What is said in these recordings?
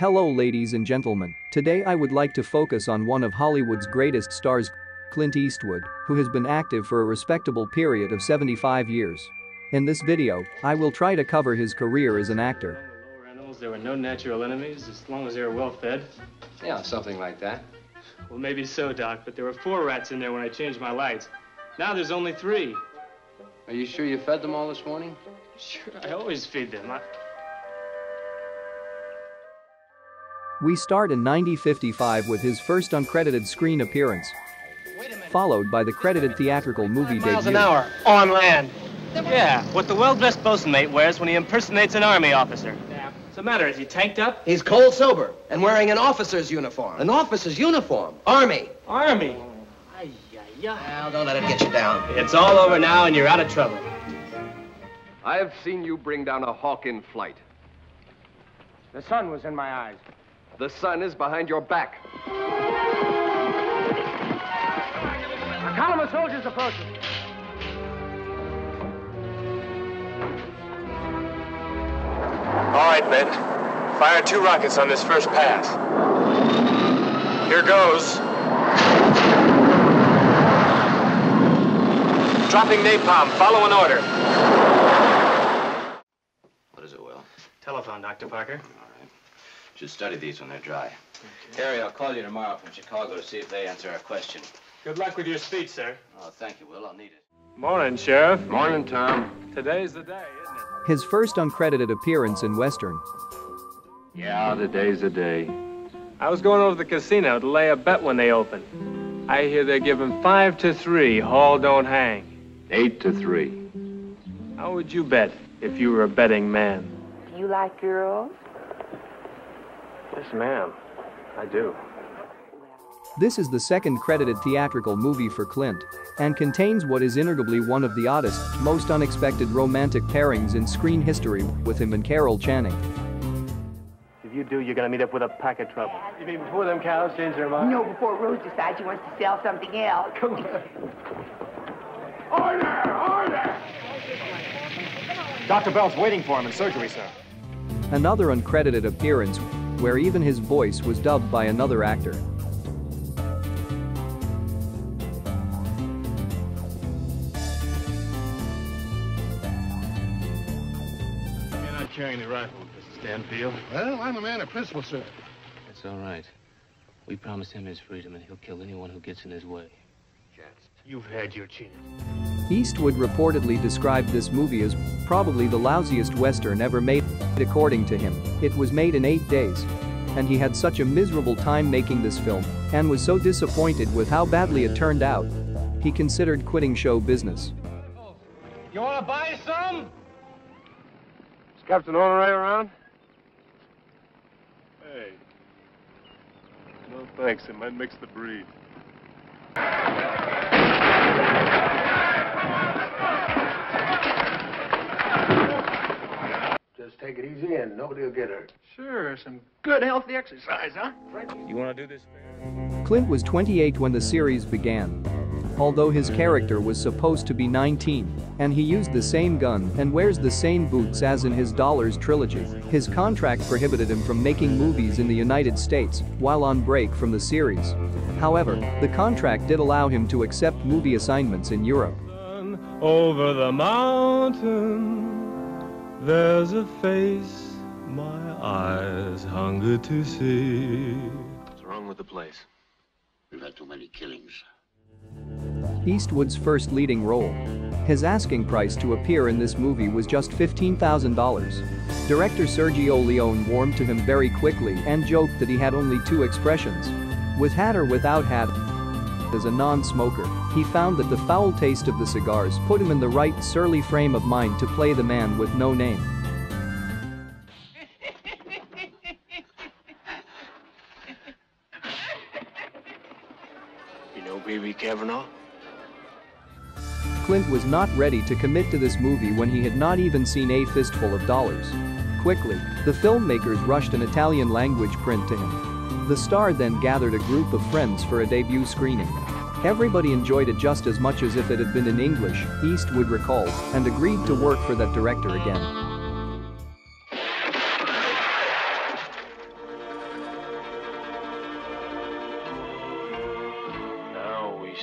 Hello ladies and gentlemen, today I would like to focus on one of Hollywood's greatest stars, Clint Eastwood, who has been active for a respectable period of 75 years. In this video, I will try to cover his career as an actor. There were no natural enemies as long as they were well fed. Yeah, something like that. Well, maybe so, Doc, but there were four rats in there when I changed my lights. Now there's only three. Are you sure you fed them all this morning? Sure, I always feed them. I... We start in 1955 with his first uncredited screen appearance, followed by the credited theatrical movie Miles debut. an hour, on land. Yeah, what the well-dressed bosun mate wears when he impersonates an army officer. What's the matter? Is he tanked up? He's cold sober and wearing an officer's uniform. An officer's uniform? Army. Army. Ay, ay, ay. Now, don't let it get you down. It's all over now, and you're out of trouble. I have seen you bring down a hawk in flight. The sun was in my eyes. The sun is behind your back. A column of soldiers approaching. All right, men. Fire two rockets on this first pass. Here goes. Dropping napalm. Follow an order. What is it, Will? Telephone, Dr. Parker. All right. Should study these when they're dry. Harry, I'll call you tomorrow from Chicago to see if they answer our question. Good luck with your speech, sir. Oh, thank you, Will. I'll need it. Morning, Sheriff. Morning, Tom. Today's the day, isn't it? His first uncredited appearance in Western. Yeah, today's the day. I was going over to the casino to lay a bet when they open. I hear they're giving five to three. Hall don't hang. Eight to three. How would you bet if you were a betting man? You like girls? Yes, ma'am. I do. This is the second credited theatrical movie for Clint and contains what is inarguably one of the oddest, most unexpected romantic pairings in screen history with him and Carol Channing. If you do, you're gonna meet up with a pack of trouble. You mean before them cows change their mind? No, before Rose decides she wants to sell something else. Come on. Dr. Bell's waiting for him in surgery, sir. Another uncredited appearance where even his voice was dubbed by another actor. You're not carrying the rifle, Mr. Stanfield. Well, I'm a man of principle, sir. That's all right. We promised him his freedom, and he'll kill anyone who gets in his way. You've had your chance. Eastwood reportedly described this movie as probably the lousiest Western ever made. According to him, it was made in eight days. And he had such a miserable time making this film and was so disappointed with how badly it turned out. He considered quitting show business. You wanna buy some? Is Captain Honoré around? Hey. No thanks, it might mix the breed. Just take it easy and nobody will get hurt. Sure, some good healthy exercise, huh? You wanna do this? Clint was 28 when the series began. Although his character was supposed to be 19, and he used the same gun and wears the same boots as in his Dollars trilogy, his contract prohibited him from making movies in the United States while on break from the series. However, the contract did allow him to accept movie assignments in Europe. Over the mountain, there's a face my eyes hunger to see. What's wrong with the place? We've had too many killings. Eastwood's first leading role. His asking price to appear in this movie was just $15,000. Director Sergio Leone warmed to him very quickly and joked that he had only two expressions. With hat or without hat, as a non-smoker, he found that the foul taste of the cigars put him in the right surly frame of mind to play the man with no name. You know Baby Kavanaugh? Clint was not ready to commit to this movie when he had not even seen A Fistful of Dollars. Quickly, the filmmakers rushed an Italian language print to him. The star then gathered a group of friends for a debut screening. Everybody enjoyed it just as much as if it had been in English, Eastwood recalls, and agreed to work for that director again.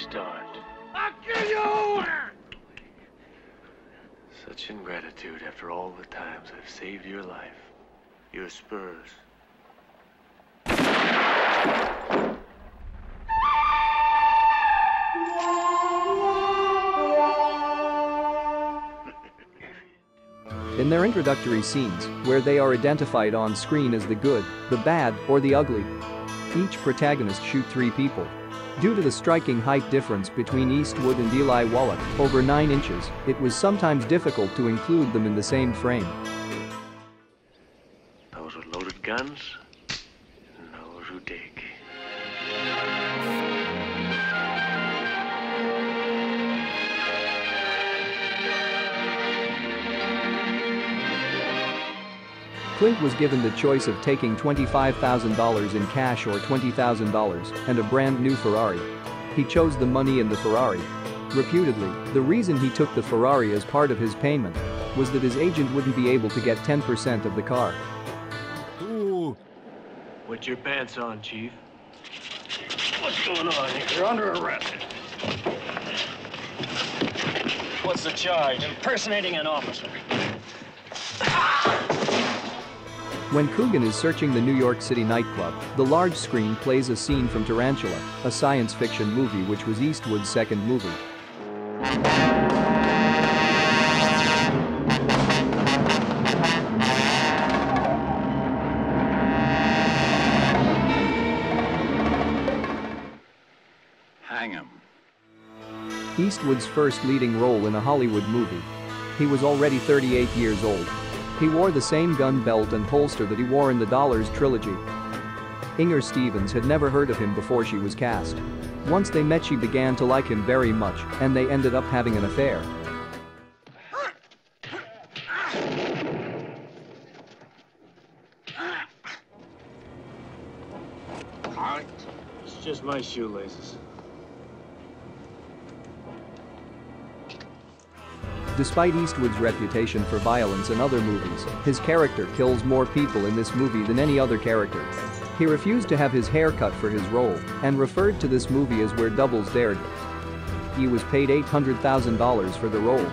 start. I'll kill you! Such ingratitude after all the times I've saved your life, your spurs, introductory scenes, where they are identified on screen as the good, the bad, or the ugly, each protagonist shoot three people. Due to the striking height difference between Eastwood and Eli Wallach, over 9 inches, it was sometimes difficult to include them in the same frame. Those with loaded guns, Clint was given the choice of taking $25,000 in cash or $20,000 and a brand new Ferrari. He chose the money and the Ferrari. Reputedly, the reason he took the Ferrari as part of his payment was that his agent wouldn't be able to get 10% of the car. Ooh. Put your pants on, Chief. What's going on here? You're under arrest. What's the charge? Impersonating an officer. When Coogan is searching the New York City nightclub, the large screen plays a scene from Tarantula, a science fiction movie which was Eastwood's second movie. Hang him. Eastwood's first leading role in a Hollywood movie. He was already 38 years old. He wore the same gun belt and holster that he wore in the Dollars trilogy. Inger Stevens had never heard of him before she was cast. Once they met she began to like him very much, and they ended up having an affair. It's just my shoelaces. Despite Eastwood's reputation for violence in other movies, his character kills more people in this movie than any other character. He refused to have his hair cut for his role and referred to this movie as Where Doubles Dared. He was paid $800,000 for the role.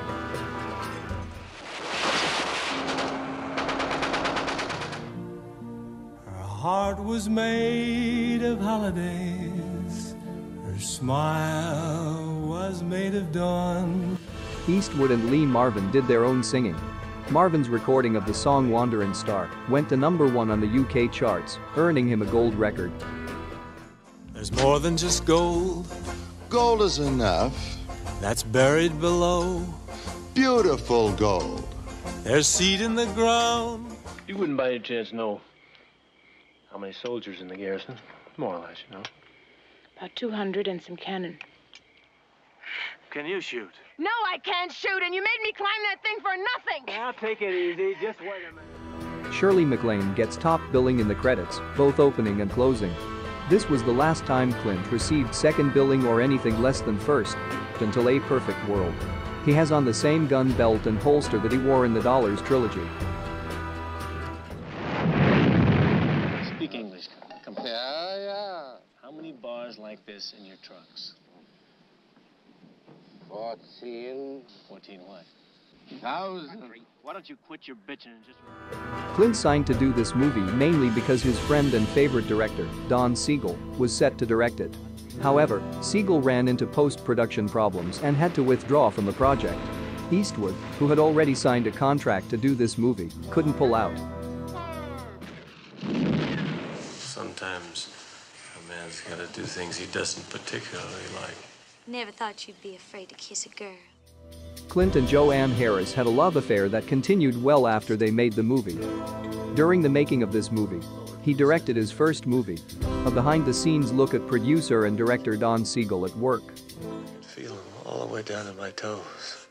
Her heart was made of holidays. Her smile was made of dawn. Eastwood and Lee Marvin did their own singing. Marvin's recording of the song Wandering Star went to number one on the UK charts, earning him a gold record. There's more than just gold. Gold is enough. That's buried below. Beautiful gold. There's seed in the ground. You wouldn't by any chance know how many soldiers in the garrison? More or less, you know. About 200 and some cannon. Can you shoot? No, I can't shoot, and you made me climb that thing for nothing. Now take it easy. Just wait a minute. Shirley MacLaine gets top billing in the credits, both opening and closing. This was the last time Clint received second billing or anything less than first, until A Perfect World. He has on the same gun belt and holster that he wore in the Dollars trilogy. Speak English. Come on. Yeah, yeah. How many bars like this in your trucks? Fourteen 14 what? thousand. Why don't you quit your bitching and just... Clint signed to do this movie mainly because his friend and favorite director, Don Siegel, was set to direct it. However, Siegel ran into post-production problems and had to withdraw from the project. Eastwood, who had already signed a contract to do this movie, couldn't pull out. Sometimes a man's got to do things he doesn't particularly like. Never thought you'd be afraid to kiss a girl. Clint and Jo Ann Harris had a love affair that continued well after they made the movie. During the making of this movie, he directed his first movie, a behind-the-scenes look at producer and director Don Siegel at work. Feel them all the way down to my toes.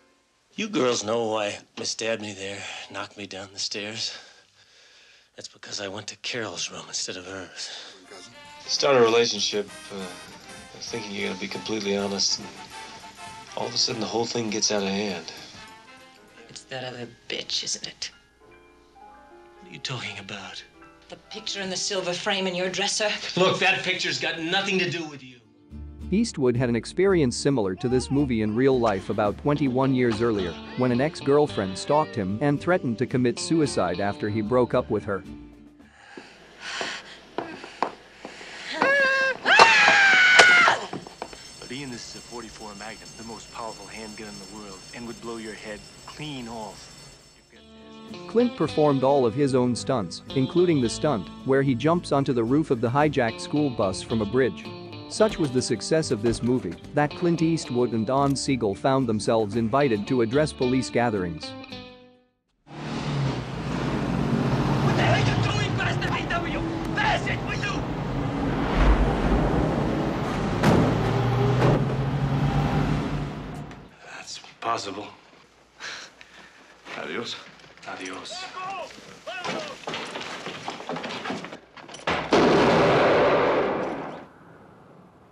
You girls know why Miss Dabney there knocked me down the stairs. That's because I went to Carol's room instead of hers. Start a relationship uh, thinking you're going to be completely honest, and all of a sudden the whole thing gets out of hand. It's that other bitch, isn't it? What are you talking about? The picture in the silver frame in your dresser? Look, that picture's got nothing to do with you. Eastwood had an experience similar to this movie in real life about 21 years earlier when an ex-girlfriend stalked him and threatened to commit suicide after he broke up with her. Ian, this is a 44 Magnum, the most powerful handgun in the world, and would blow your head clean off. Clint performed all of his own stunts, including the stunt where he jumps onto the roof of the hijacked school bus from a bridge. Such was the success of this movie that Clint Eastwood and Don Siegel found themselves invited to address police gatherings. What the hell are you doing, Master VW? Pass it, will you? That's possible. Adios. Adios.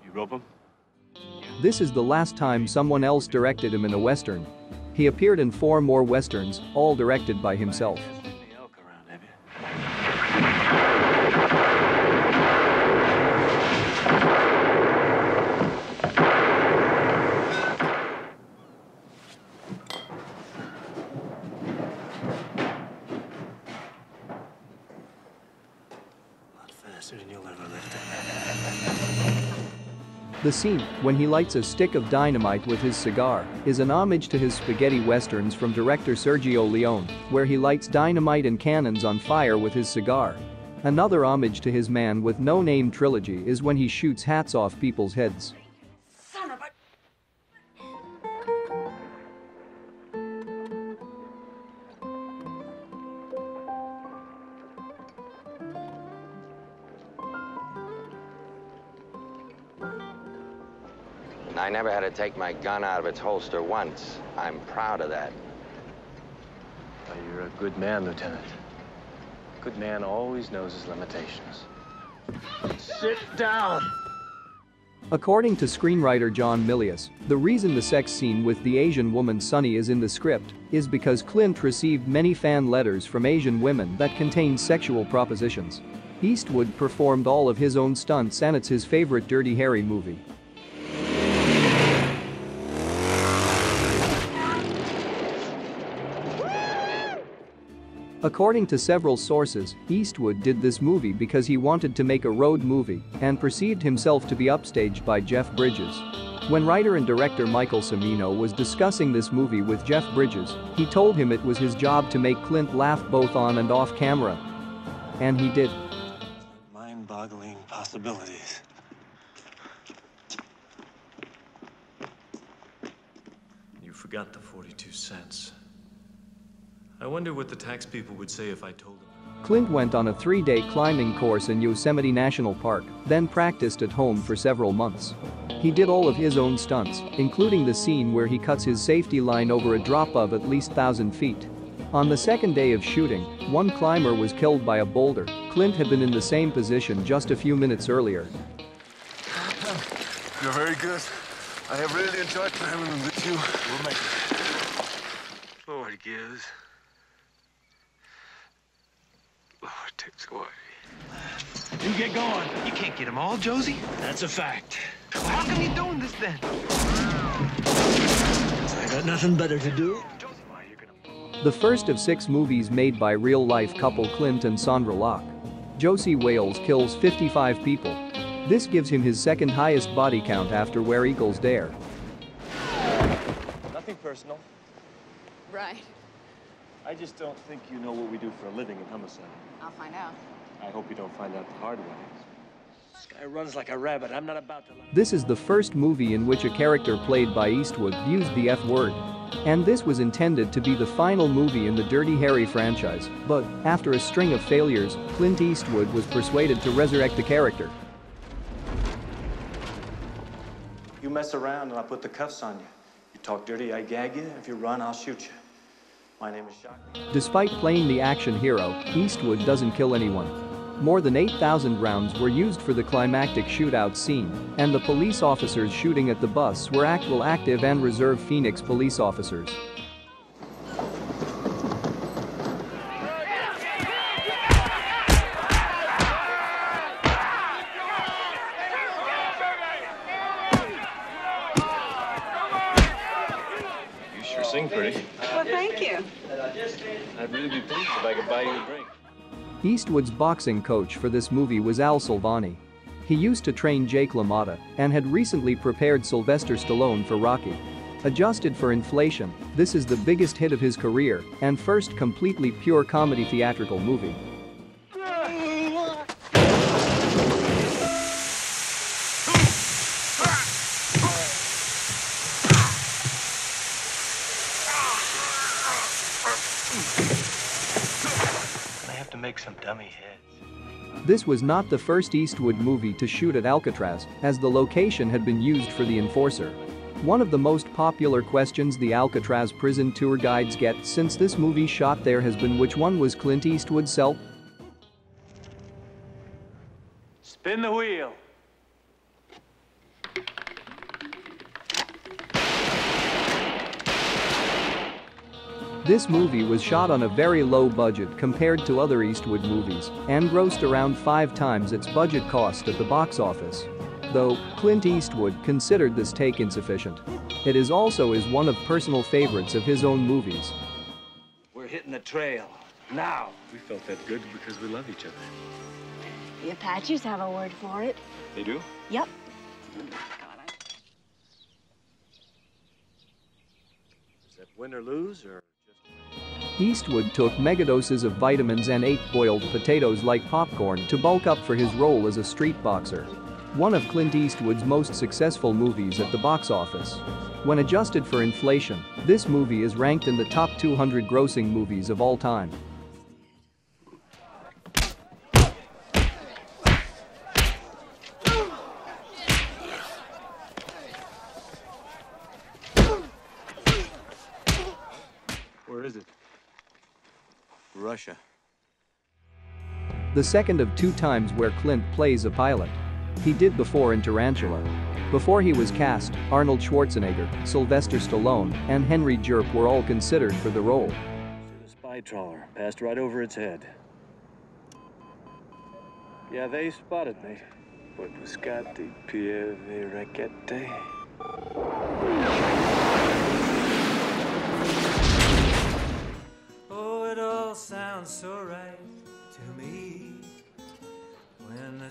You rope him? This is the last time someone else directed him in a western. He appeared in four more westerns, all directed by himself. Faster than you'll ever lift it. The scene, when he lights a stick of dynamite with his cigar, is an homage to his spaghetti westerns from director Sergio Leone, where he lights dynamite and cannons on fire with his cigar. Another homage to his Man with No Name trilogy is when he shoots hats off people's heads. Never had to take my gun out of its holster once. I'm proud of that. Well, you're a good man, Lieutenant. Good man always knows his limitations. Sit down! According to screenwriter John Milius, the reason the sex scene with the Asian woman Sunny is in the script is because Clint received many fan letters from Asian women that contained sexual propositions. Eastwood performed all of his own stunts and it's his favorite Dirty Harry movie. According to several sources, Eastwood did this movie because he wanted to make a road movie and perceived himself to be upstaged by Jeff Bridges. When writer and director Michael Cimino was discussing this movie with Jeff Bridges, he told him it was his job to make Clint laugh both on and off camera. And he did. Mind-boggling possibilities. You forgot the 42 cents. I wonder what the tax people would say if I told them. Clint went on a three-day climbing course in Yosemite National Park, then practiced at home for several months. He did all of his own stunts, including the scene where he cuts his safety line over a drop of at least 1,000 feet. On the second day of shooting, one climber was killed by a boulder. Clint had been in the same position just a few minutes earlier. You're very good. I have really enjoyed climbing with you. We'll make it. Lord gives. You get going. You can't get them all, Josie. That's a fact. How come you're doing this then? I got nothing better to do. The first of six movies made by real-life couple Clint and Sondra Locke. Josie Wales kills 55 people. This gives him his second highest body count after Where Eagles Dare. Nothing personal. Right. I just don't think you know what we do for a living in homicide. I'll find out. I hope you don't find out the hard way. This guy runs like a rabbit. I'm not about to. This is the first movie in which a character played by Eastwood used the F word. And this was intended to be the final movie in the Dirty Harry franchise, but after a string of failures, Clint Eastwood was persuaded to resurrect the character. You mess around and I'll put the cuffs on you. You talk dirty, I gag you. If you run, I'll shoot you. My name is Shockley. Despite playing the action hero, Eastwood doesn't kill anyone. More than 8,000 rounds were used for the climactic shootout scene, and the police officers shooting at the bus were actual active and reserve Phoenix police officers. buy you a drink. Eastwood's boxing coach for this movie was Al Silvani. He used to train Jake LaMotta and had recently prepared Sylvester Stallone for Rocky. Adjusted for inflation, this is the biggest hit of his career and first completely pure comedy theatrical movie. Some dummy heads. This was not the first Eastwood movie to shoot at Alcatraz, as the location had been used for The Enforcer. One of the most popular questions the Alcatraz prison tour guides get since this movie shot there has been which one was Clint Eastwood's cell? Spin the wheel. This movie was shot on a very low budget compared to other Eastwood movies and grossed around five times its budget cost at the box office. Though, Clint Eastwood considered this take insufficient. It is also is one of personal favorites of his own movies. We're hitting the trail. Now. We felt that good because we love each other. The Apaches have a word for it. They do? Yep. Is that win or lose or Eastwood took megadoses of vitamins and ate boiled potatoes like popcorn to bulk up for his role as a street boxer. One of Clint Eastwood's most successful movies at the box office. When adjusted for inflation, this movie is ranked in the top 200 grossing movies of all time. The second of two times where Clint plays a pilot. He did before in Tarantula. Before he was cast, Arnold Schwarzenegger, Sylvester Stallone, and Henry Jerp were all considered for the role. Spy trawler passed right over its head. Yeah, they spotted me. Poi buscati pieve racchette. Oh, it all sounds so right to me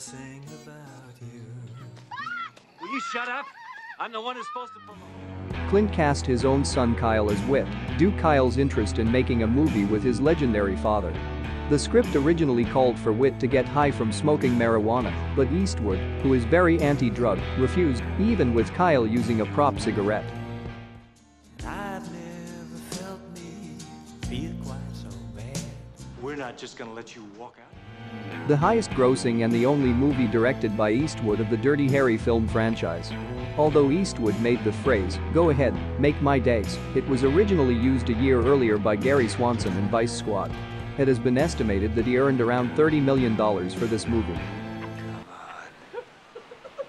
when about you. Will you shut up? I'm the one who's supposed to promote. Clint cast his own son Kyle as Whit, due Kyle's interest in making a movie with his legendary father. The script originally called for Whit to get high from smoking marijuana, but Eastwood, who is very anti-drug, refused, even with Kyle using a prop cigarette. I've never felt me feel quite so bad. We're not just gonna let you walk out. The highest grossing and the only movie directed by Eastwood of the Dirty Harry film franchise. Although Eastwood made the phrase, go ahead, make my days, it was originally used a year earlier by Gary Swanson in Vice Squad. It has been estimated that he earned around $30 million for this movie. Come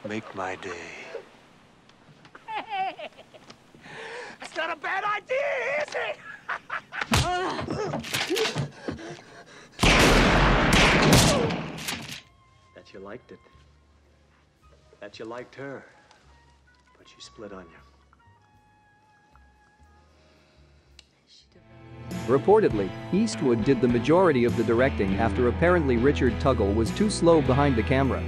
on. Make my day. That's not a bad idea, is it? you liked it. That you liked her. But she split on you. Reportedly, Eastwood did the majority of the directing after apparently Richard Tuggle was too slow behind the camera.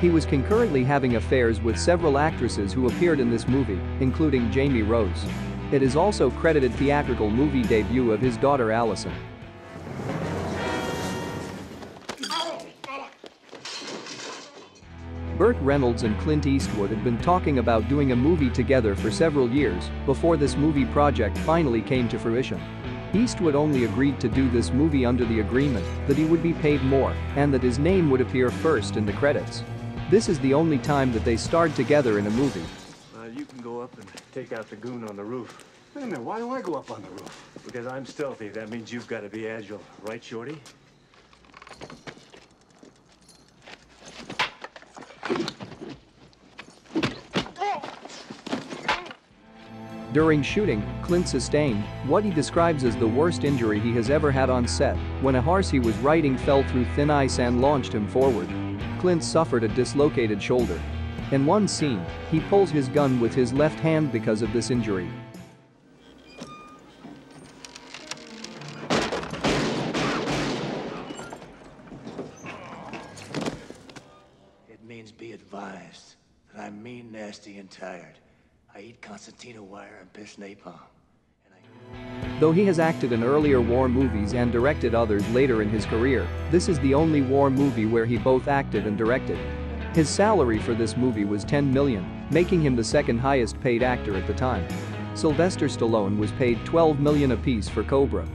He was concurrently having affairs with several actresses who appeared in this movie, including Jamie Rose. It is also credited theatrical movie debut of his daughter Alison. Burt Reynolds and Clint Eastwood had been talking about doing a movie together for several years before this movie project finally came to fruition. Eastwood only agreed to do this movie under the agreement that he would be paid more and that his name would appear first in the credits. This is the only time that they starred together in a movie. Uh, you can go up and take out the goon on the roof. Wait a minute, why do I go up on the roof? Because I'm stealthy. That means you've got to be agile. Right, Shorty? During shooting, Clint sustained what he describes as the worst injury he has ever had on set when a horse he was riding fell through thin ice and launched him forward. Clint suffered a dislocated shoulder. In one scene, he pulls his gun with his left hand because of this injury. Wire and piss napalm. Though he has acted in earlier war movies and directed others later in his career, this is the only war movie where he both acted and directed. His salary for this movie was 10 million, making him the second highest paid actor at the time. Sylvester Stallone was paid 12 million apiece for Cobra.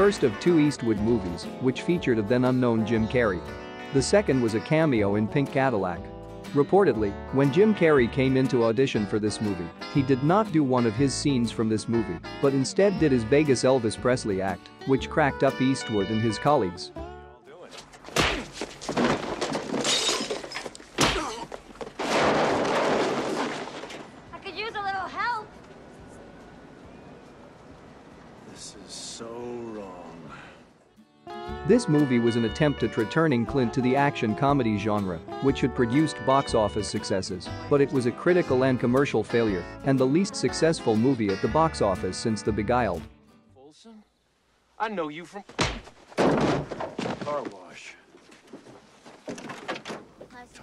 First of two Eastwood movies, which featured a then unknown Jim Carrey. The second was a cameo in Pink Cadillac. Reportedly, when Jim Carrey came into audition for this movie, he did not do one of his scenes from this movie, but instead did his Vegas Elvis Presley act, which cracked up Eastwood and his colleagues. I could use a little help. This is so wrong. This movie was an attempt at returning Clint to the action comedy genre, which had produced box office successes, but it was a critical and commercial failure, and the least successful movie at the box office since The Beguiled. I know you from. Car wash.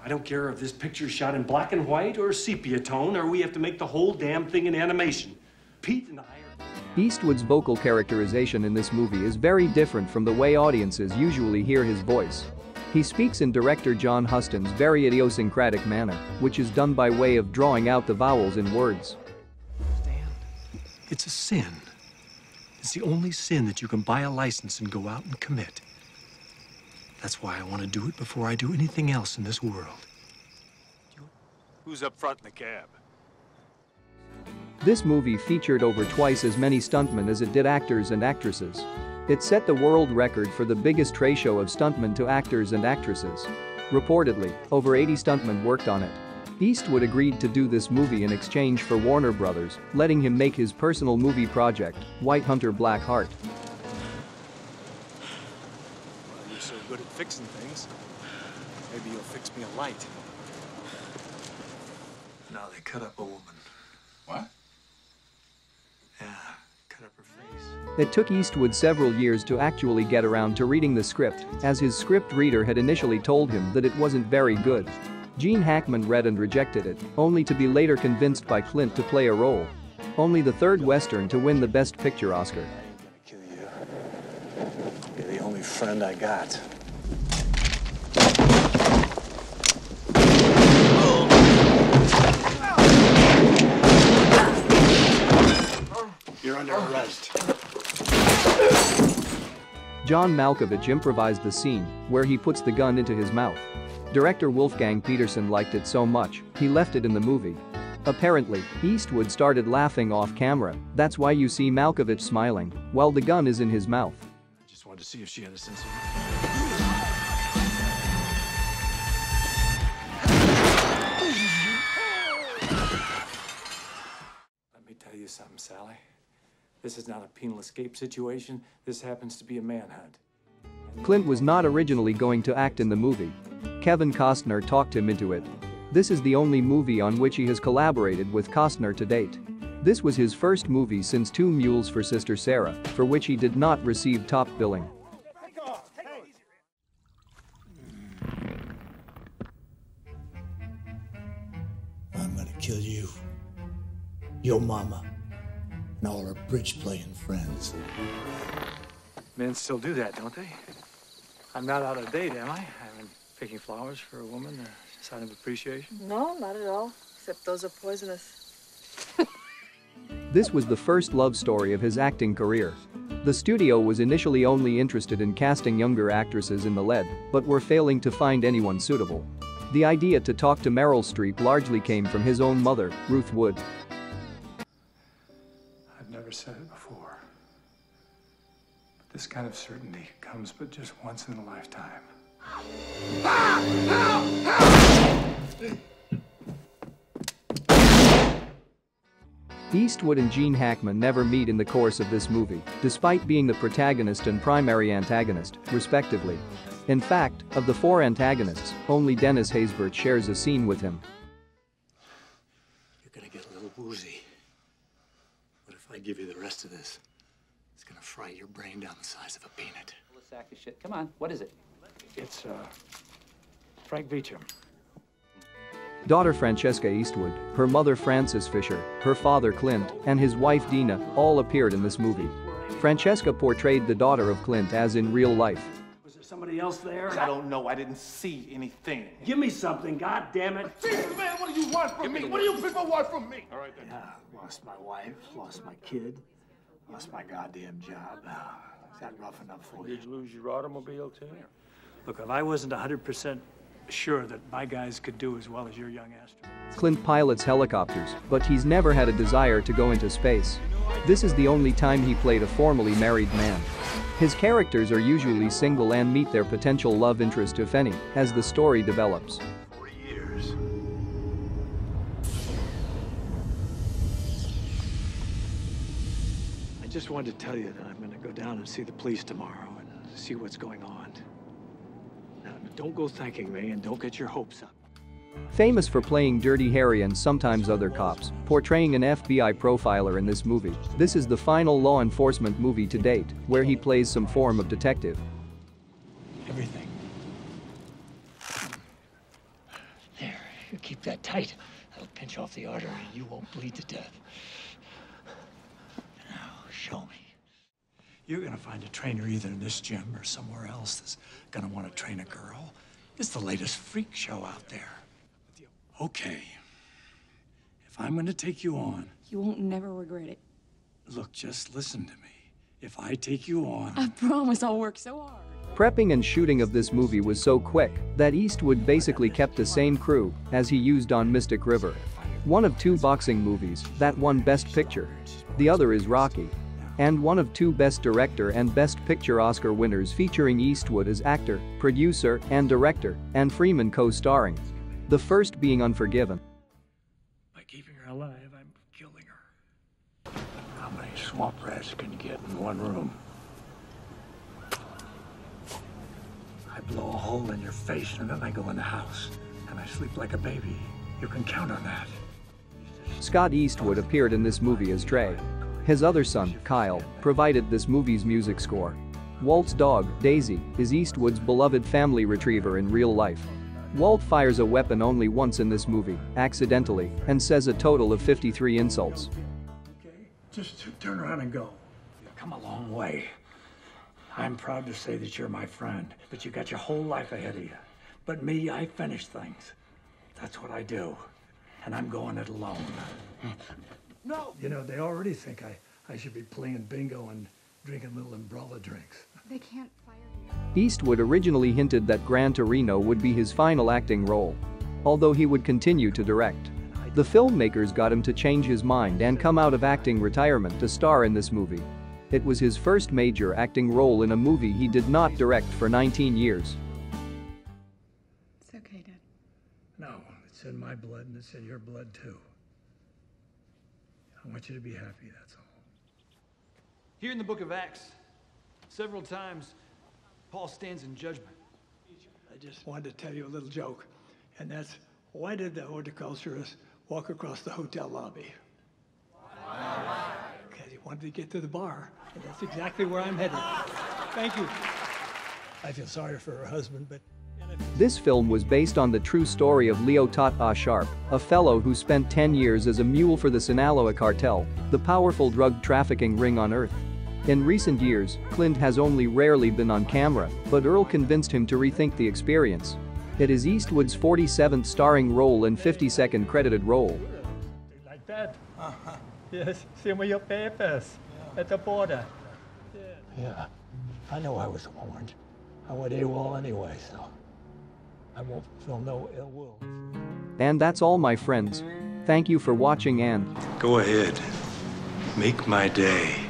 I don't care if this picture's shot in black and white or sepia tone, or we have to make the whole damn thing in animation. Pete and I. Eastwood's vocal characterization in this movie is very different from the way audiences usually hear his voice. He speaks in director John Huston's very idiosyncratic manner, which is done by way of drawing out the vowels in words. It's a sin. It's the only sin that you can buy a license and go out and commit. That's why I want to do it before I do anything else in this world. Who's up front in the cab? This movie featured over twice as many stuntmen as it did actors and actresses. It set the world record for the biggest ratio of stuntmen to actors and actresses. Reportedly, over 80 stuntmen worked on it. Eastwood agreed to do this movie in exchange for Warner Brothers, letting him make his personal movie project, White Hunter Black Heart. Well, you're so good at fixing things. Maybe you'll fix me a light. Now they cut up a woman. What? Yeah, cut up her face. It took Eastwood several years to actually get around to reading the script, as his script reader had initially told him that it wasn't very good. Gene Hackman read and rejected it, only to be later convinced by Clint to play a role. Only the third Western to win the Best Picture Oscar. Kill you. You're the only friend I got. You're under arrest. John Malkovich improvised the scene, where he puts the gun into his mouth. Director Wolfgang Petersen liked it so much, he left it in the movie. Apparently, Eastwood started laughing off camera, that's why you see Malkovich smiling, while the gun is in his mouth. Just wanted to see if she had a sense of. Let me tell you something, Sally. This is not a penal escape situation. This happens to be a manhunt. Clint was not originally going to act in the movie. Kevin Costner talked him into it. This is the only movie on which he has collaborated with Costner to date. This was his first movie since Two Mules for Sister Sarah, for which he did not receive top billing. I'm gonna kill you, your mama, and all her bridge playing friends. Men still do that, don't they? I'm not out of date, am I? I've been picking flowers for a woman, a sign of appreciation. No, not at all. Except those are poisonous. This was the first love story of his acting career. The studio was initially only interested in casting younger actresses in the lead, but were failing to find anyone suitable. The idea to talk to Meryl Streep largely came from his own mother, Ruth Wood. This kind of certainty comes but just once in a lifetime. Eastwood and Gene Hackman never meet in the course of this movie, despite being the protagonist and primary antagonist, respectively. In fact, of the four antagonists, only Dennis Haysbert shares a scene with him. You're gonna get a little woozy. What if I give you the rest of this, it's gonna fry your brain down the size of a peanut. A sack of shit. Come on, what is it? It's, uh, Frank Beachum. Daughter Francesca Eastwood, her mother Frances Fisher, her father Clint, and his wife Dina all appeared in this movie. Francesca portrayed the daughter of Clint as in real life. Was there somebody else there? I don't know. I didn't see anything. Give me something, god damn it. Jesus, man, what do you want from me? What do you people want from me? All right, then. Yeah, lost my wife, lost my kid, lost my goddamn job. Is that rough enough for you? Did you lose your automobile, too? Look, if I wasn't 100% sure that my guys could do as well as your young astronaut. Clint pilots helicopters, but he's never had a desire to go into space. This is the only time he played a formally married man. His characters are usually single and meet their potential love interest if any, as the story develops. Just wanted to tell you that I'm gonna go down and see the police tomorrow and see what's going on. Now, don't go thanking me and don't get your hopes up. Famous for playing Dirty Harry and sometimes other cops, portraying an FBI profiler in this movie, this is the final law enforcement movie to date where he plays some form of detective. Everything. There, you keep that tight. That'll pinch off the artery and you won't bleed to death. Now, show me. You're gonna find a trainer either in this gym or somewhere else that's gonna want to train a girl. It's the latest freak show out there. Okay. If I'm gonna take you on, You won't never regret it. look, just listen to me. If I take you on, I promise I'll work so hard. Prepping and shooting of this movie was so quick that Eastwood basically kept the same crew as he used on Mystic River. One of two boxing movies that won Best Picture. The other is Rocky. And one of two Best Director and Best Picture Oscar winners featuring Eastwood as actor, producer, and director, and Freeman co-starring. The first being Unforgiven. by keeping her alive, I'm killing her. How many swamp rats can you get in one room? I blow a hole in your face and then I go in the house and I sleep like a baby. You can count on that. Scott Eastwood appeared in this movie as Trey. His other son, Kyle, provided this movie's music score. Walt's dog, Daisy, is Eastwood's beloved family retriever in real life. Walt fires a weapon only once in this movie, accidentally, and says a total of 53 insults. Just turn around and go. You've come a long way. I'm proud to say that you're my friend, but you got your whole life ahead of you. But me, I finish things. That's what I do. And I'm going it alone. No! You know, they already think I, I should be playing bingo and drinking little umbrella drinks. They can't fire you. Eastwood originally hinted that Gran Torino would be his final acting role. Although he would continue to direct. The filmmakers got him to change his mind and come out of acting retirement to star in this movie. It was his first major acting role in a movie he did not direct for 19 years. It's okay, Dad. No, it's in my blood and it's in your blood too. I want you to be happy, that's all. Here in the book of Acts, several times, Paul stands in judgment. I just wanted to tell you a little joke, and that's why did the horticulturist walk across the hotel lobby? Because he wanted to get to the bar, and that's exactly where I'm headed. Thank you. I feel sorry for her husband, but This film was based on the true story of Leo Tata Sharp, a fellow who spent 10 years as a mule for the Sinaloa cartel, the powerful drug trafficking ring on earth. In recent years, Clint has only rarely been on camera, but Earl convinced him to rethink the experience. It is Eastwood's 47th starring role and 52nd credited role. Like that? Uh-huh. Yes, send me your papers at the border. yeah, I know I was warned. I went AWOL anyway, so I won't feel no ill will. And that's all my friends. Thank you for watching and Go ahead. Make my day.